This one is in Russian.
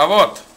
А вот.